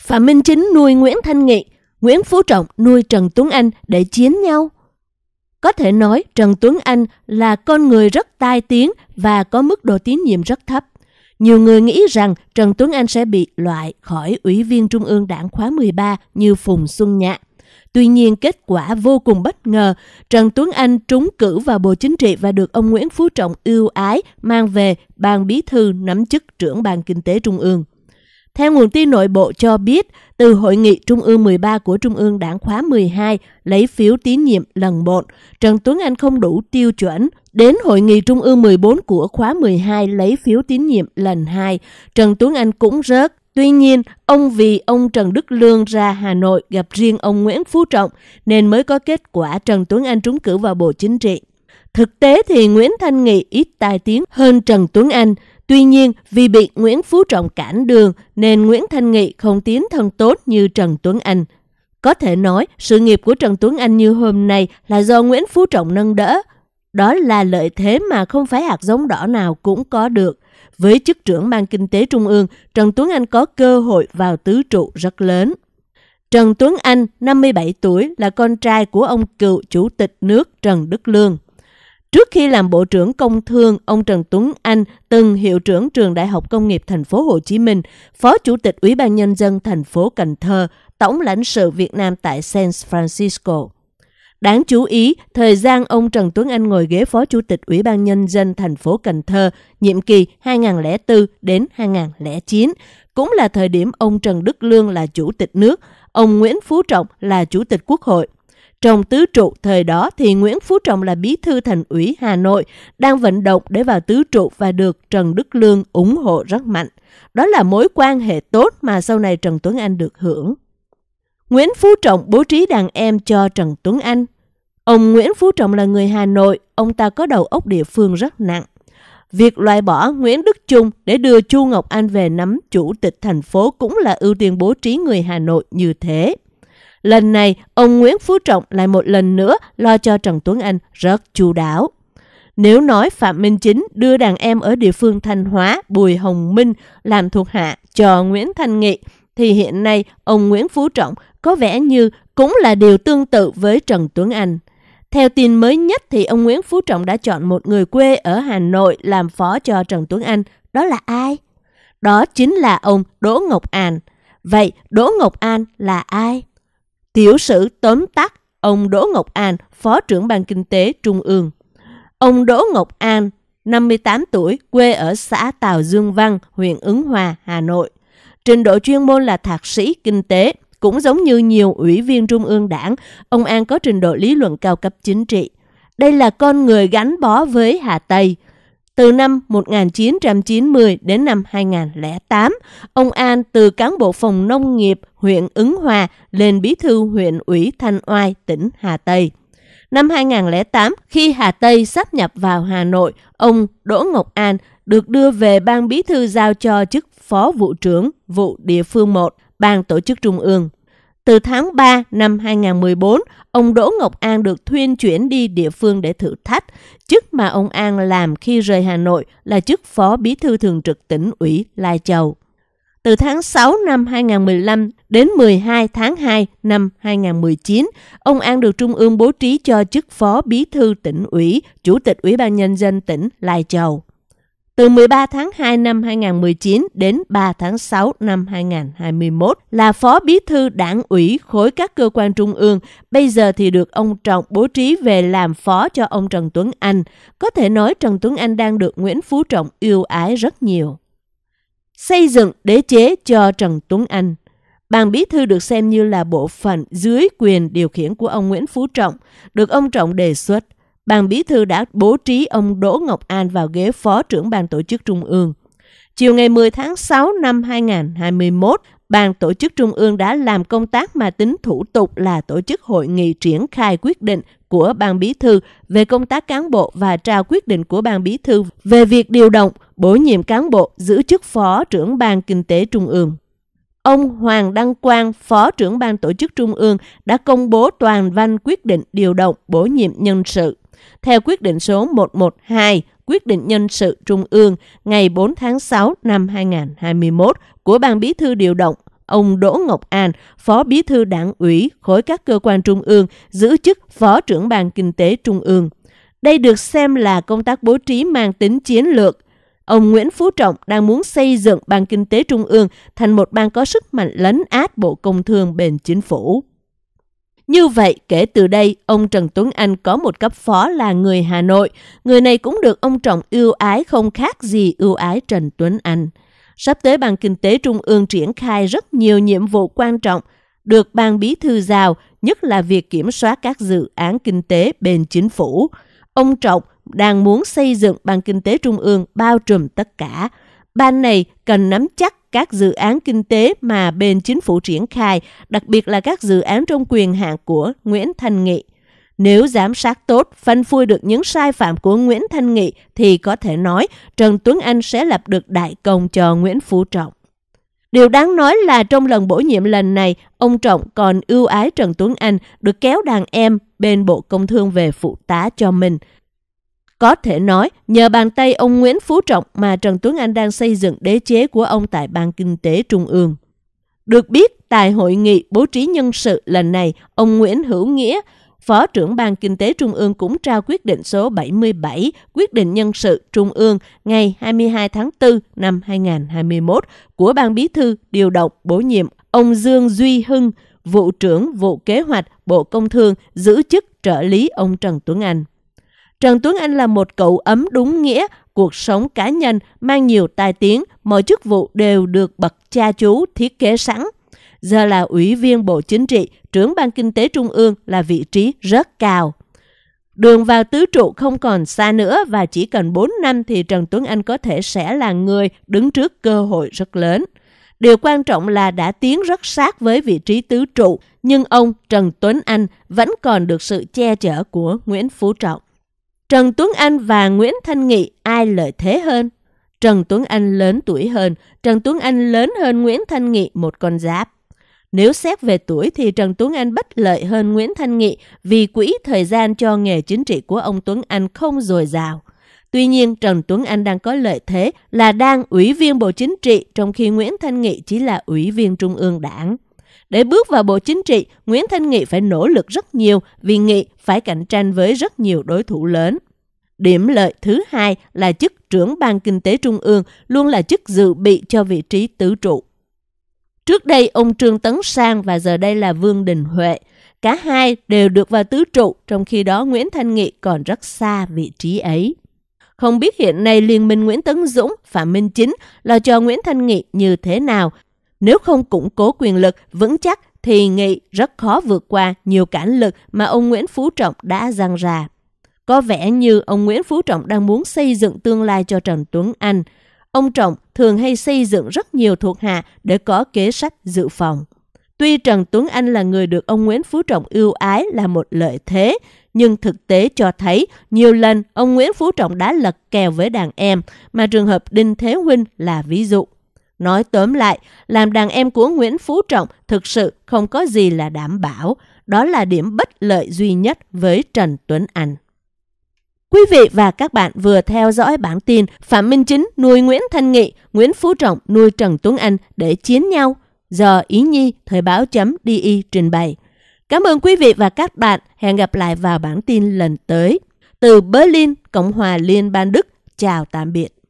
Phạm Minh Chính nuôi Nguyễn Thanh Nghị, Nguyễn Phú Trọng nuôi Trần Tuấn Anh để chiến nhau. Có thể nói Trần Tuấn Anh là con người rất tai tiếng và có mức độ tín nhiệm rất thấp. Nhiều người nghĩ rằng Trần Tuấn Anh sẽ bị loại khỏi Ủy viên Trung ương Đảng khóa 13 như Phùng Xuân Nhạ. Tuy nhiên, kết quả vô cùng bất ngờ. Trần Tuấn Anh trúng cử vào Bộ Chính trị và được ông Nguyễn Phú Trọng ưu ái mang về ban bí thư nắm chức trưởng ban kinh tế Trung ương. Theo nguồn tin nội bộ cho biết, từ Hội nghị Trung ương 13 của Trung ương Đảng khóa 12 lấy phiếu tín nhiệm lần 1, Trần Tuấn Anh không đủ tiêu chuẩn. Đến Hội nghị Trung ương 14 của khóa 12 lấy phiếu tín nhiệm lần 2, Trần Tuấn Anh cũng rớt. Tuy nhiên, ông vì ông Trần Đức Lương ra Hà Nội gặp riêng ông Nguyễn Phú Trọng nên mới có kết quả Trần Tuấn Anh trúng cử vào Bộ Chính trị. Thực tế thì Nguyễn Thanh Nghị ít tài tiếng hơn Trần Tuấn Anh, Tuy nhiên, vì bị Nguyễn Phú Trọng cản đường nên Nguyễn Thanh Nghị không tiến thân tốt như Trần Tuấn Anh. Có thể nói, sự nghiệp của Trần Tuấn Anh như hôm nay là do Nguyễn Phú Trọng nâng đỡ. Đó là lợi thế mà không phải hạt giống đỏ nào cũng có được. Với chức trưởng Ban Kinh tế Trung ương, Trần Tuấn Anh có cơ hội vào tứ trụ rất lớn. Trần Tuấn Anh, 57 tuổi, là con trai của ông cựu Chủ tịch nước Trần Đức Lương. Trước khi làm Bộ trưởng Công Thương, ông Trần Tuấn Anh từng hiệu trưởng trường Đại học Công nghiệp Thành phố Hồ Chí Minh, Phó Chủ tịch Ủy ban Nhân dân thành phố Cần Thơ, Tổng lãnh sự Việt Nam tại San Francisco. Đáng chú ý, thời gian ông Trần Tuấn Anh ngồi ghế Phó Chủ tịch Ủy ban Nhân dân thành phố Cần Thơ, nhiệm kỳ 2004 đến 2009, cũng là thời điểm ông Trần Đức Lương là Chủ tịch nước, ông Nguyễn Phú Trọng là Chủ tịch Quốc hội. Trong tứ trụ thời đó thì Nguyễn Phú Trọng là bí thư thành ủy Hà Nội, đang vận động để vào tứ trụ và được Trần Đức Lương ủng hộ rất mạnh. Đó là mối quan hệ tốt mà sau này Trần Tuấn Anh được hưởng. Nguyễn Phú Trọng bố trí đàn em cho Trần Tuấn Anh. Ông Nguyễn Phú Trọng là người Hà Nội, ông ta có đầu óc địa phương rất nặng. Việc loại bỏ Nguyễn Đức Trung để đưa Chu Ngọc Anh về nắm chủ tịch thành phố cũng là ưu tiên bố trí người Hà Nội như thế. Lần này, ông Nguyễn Phú Trọng lại một lần nữa lo cho Trần Tuấn Anh rất chu đáo. Nếu nói Phạm Minh Chính đưa đàn em ở địa phương Thanh Hóa Bùi Hồng Minh làm thuộc hạ cho Nguyễn Thanh Nghị, thì hiện nay ông Nguyễn Phú Trọng có vẻ như cũng là điều tương tự với Trần Tuấn Anh. Theo tin mới nhất thì ông Nguyễn Phú Trọng đã chọn một người quê ở Hà Nội làm phó cho Trần Tuấn Anh. Đó là ai? Đó chính là ông Đỗ Ngọc An. Vậy Đỗ Ngọc An là ai? Tiểu sử tóm tắt ông Đỗ Ngọc An, Phó trưởng Ban Kinh tế Trung ương. Ông Đỗ Ngọc An, 58 tuổi, quê ở xã Tào Dương Văn, huyện Ứng Hòa, Hà Nội. Trình độ chuyên môn là thạc sĩ kinh tế, cũng giống như nhiều ủy viên trung ương đảng, ông An có trình độ lý luận cao cấp chính trị. Đây là con người gắn bó với Hà Tây – từ năm 1990 đến năm 2008, ông An từ cán bộ phòng nông nghiệp huyện Ứng Hòa lên bí thư huyện ủy Thanh Oai, tỉnh Hà Tây. Năm 2008, khi Hà Tây sắp nhập vào Hà Nội, ông Đỗ Ngọc An được đưa về ban bí thư giao cho chức phó vụ trưởng vụ địa phương 1, ban tổ chức trung ương. Từ tháng 3 năm 2014, ông Đỗ Ngọc An được thuyên chuyển đi địa phương để thử thách. Chức mà ông An làm khi rời Hà Nội là chức phó bí thư thường trực tỉnh ủy Lai Châu. Từ tháng 6 năm 2015 đến 12 tháng 2 năm 2019, ông An được Trung ương bố trí cho chức phó bí thư tỉnh ủy, chủ tịch Ủy ban Nhân dân tỉnh Lai Châu. Từ 13 tháng 2 năm 2019 đến 3 tháng 6 năm 2021 là phó bí thư đảng ủy khối các cơ quan trung ương, bây giờ thì được ông Trọng bố trí về làm phó cho ông Trần Tuấn Anh. Có thể nói Trần Tuấn Anh đang được Nguyễn Phú Trọng yêu ái rất nhiều. Xây dựng đế chế cho Trần Tuấn Anh Ban bí thư được xem như là bộ phận dưới quyền điều khiển của ông Nguyễn Phú Trọng, được ông Trọng đề xuất – ban bí thư đã bố trí ông Đỗ Ngọc An vào ghế phó trưởng ban tổ chức trung ương. Chiều ngày 10 tháng 6 năm 2021, Ban tổ chức Trung ương đã làm công tác mà tính thủ tục là tổ chức hội nghị triển khai quyết định của Ban Bí thư về công tác cán bộ và trao quyết định của Ban Bí thư về việc điều động, bổ nhiệm cán bộ giữ chức Phó trưởng Ban Kinh tế Trung ương. Ông Hoàng Đăng Quang, Phó trưởng Ban tổ chức Trung ương đã công bố toàn văn quyết định điều động, bổ nhiệm nhân sự theo quyết định số 112, quyết định nhân sự Trung ương ngày 4 tháng 6 năm 2021 của Ban Bí thư điều động, ông Đỗ Ngọc An, Phó Bí thư Đảng ủy khối các cơ quan trung ương, giữ chức Phó trưởng ban Kinh tế Trung ương. Đây được xem là công tác bố trí mang tính chiến lược. Ông Nguyễn Phú Trọng đang muốn xây dựng Ban Kinh tế Trung ương thành một ban có sức mạnh lấn át Bộ Công Thương bền chính phủ. Như vậy, kể từ đây, ông Trần Tuấn Anh có một cấp phó là người Hà Nội. Người này cũng được ông Trọng ưu ái không khác gì ưu ái Trần Tuấn Anh. Sắp tới Ban Kinh tế Trung ương triển khai rất nhiều nhiệm vụ quan trọng, được Ban Bí thư giao, nhất là việc kiểm soát các dự án kinh tế bên chính phủ. Ông Trọng đang muốn xây dựng Ban Kinh tế Trung ương bao trùm tất cả. Ban này cần nắm chắc các dự án kinh tế mà bên chính phủ triển khai, đặc biệt là các dự án trong quyền hạn của Nguyễn Thanh Nghị. Nếu giám sát tốt, phanh phui được những sai phạm của Nguyễn Thanh Nghị thì có thể nói Trần Tuấn Anh sẽ lập được đại công cho Nguyễn Phú Trọng. Điều đáng nói là trong lần bổ nhiệm lần này, ông Trọng còn ưu ái Trần Tuấn Anh được kéo đàn em bên Bộ Công Thương về phụ tá cho mình. Có thể nói, nhờ bàn tay ông Nguyễn Phú Trọng mà Trần Tuấn Anh đang xây dựng đế chế của ông tại Ban Kinh tế Trung ương. Được biết, tại hội nghị bố trí nhân sự lần này, ông Nguyễn Hữu Nghĩa, Phó trưởng Ban Kinh tế Trung ương cũng trao quyết định số 77, quyết định nhân sự Trung ương ngày 22 tháng 4 năm 2021 của Ban Bí thư điều động bổ nhiệm ông Dương Duy Hưng, vụ trưởng vụ kế hoạch Bộ Công Thương giữ chức trợ lý ông Trần Tuấn Anh. Trần Tuấn Anh là một cậu ấm đúng nghĩa, cuộc sống cá nhân mang nhiều tai tiếng, mọi chức vụ đều được bậc cha chú thiết kế sẵn. Giờ là ủy viên Bộ Chính trị, trưởng Ban Kinh tế Trung ương là vị trí rất cao. Đường vào tứ trụ không còn xa nữa và chỉ cần 4 năm thì Trần Tuấn Anh có thể sẽ là người đứng trước cơ hội rất lớn. Điều quan trọng là đã tiến rất sát với vị trí tứ trụ, nhưng ông Trần Tuấn Anh vẫn còn được sự che chở của Nguyễn Phú Trọng. Trần Tuấn Anh và Nguyễn Thanh Nghị ai lợi thế hơn? Trần Tuấn Anh lớn tuổi hơn, Trần Tuấn Anh lớn hơn Nguyễn Thanh Nghị một con giáp. Nếu xét về tuổi thì Trần Tuấn Anh bất lợi hơn Nguyễn Thanh Nghị vì quỹ thời gian cho nghề chính trị của ông Tuấn Anh không dồi dào. Tuy nhiên, Trần Tuấn Anh đang có lợi thế là đang ủy viên Bộ Chính trị trong khi Nguyễn Thanh Nghị chỉ là ủy viên Trung ương đảng. Để bước vào Bộ Chính trị, Nguyễn Thanh Nghị phải nỗ lực rất nhiều vì Nghị phải cạnh tranh với rất nhiều đối thủ lớn. Điểm lợi thứ hai là chức trưởng ban kinh tế trung ương luôn là chức dự bị cho vị trí tứ trụ. Trước đây ông Trương Tấn Sang và giờ đây là Vương Đình Huệ. Cả hai đều được vào tứ trụ, trong khi đó Nguyễn Thanh Nghị còn rất xa vị trí ấy. Không biết hiện nay Liên minh Nguyễn Tấn Dũng, Phạm Minh Chính lo cho Nguyễn Thanh Nghị như thế nào. Nếu không củng cố quyền lực vững chắc thì Nghị rất khó vượt qua nhiều cản lực mà ông Nguyễn Phú Trọng đã giăng ra. Có vẻ như ông Nguyễn Phú Trọng đang muốn xây dựng tương lai cho Trần Tuấn Anh. Ông Trọng thường hay xây dựng rất nhiều thuộc hạ để có kế sách dự phòng. Tuy Trần Tuấn Anh là người được ông Nguyễn Phú Trọng ưu ái là một lợi thế, nhưng thực tế cho thấy nhiều lần ông Nguyễn Phú Trọng đã lật kèo với đàn em, mà trường hợp Đinh Thế Huynh là ví dụ. Nói tóm lại, làm đàn em của Nguyễn Phú Trọng thực sự không có gì là đảm bảo. Đó là điểm bất lợi duy nhất với Trần Tuấn Anh. Quý vị và các bạn vừa theo dõi bản tin Phạm Minh Chính nuôi Nguyễn Thanh Nghị, Nguyễn Phú Trọng nuôi Trần Tuấn Anh để chiến nhau do Ý Nhi Thời báo chấm DI trình bày. Cảm ơn quý vị và các bạn. Hẹn gặp lại vào bản tin lần tới. Từ Berlin, Cộng hòa Liên bang Đức. Chào tạm biệt.